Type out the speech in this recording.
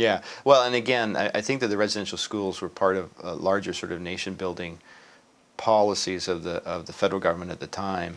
Yeah, well, and again, I, I think that the residential schools were part of a larger sort of nation-building policies of the of the federal government at the time.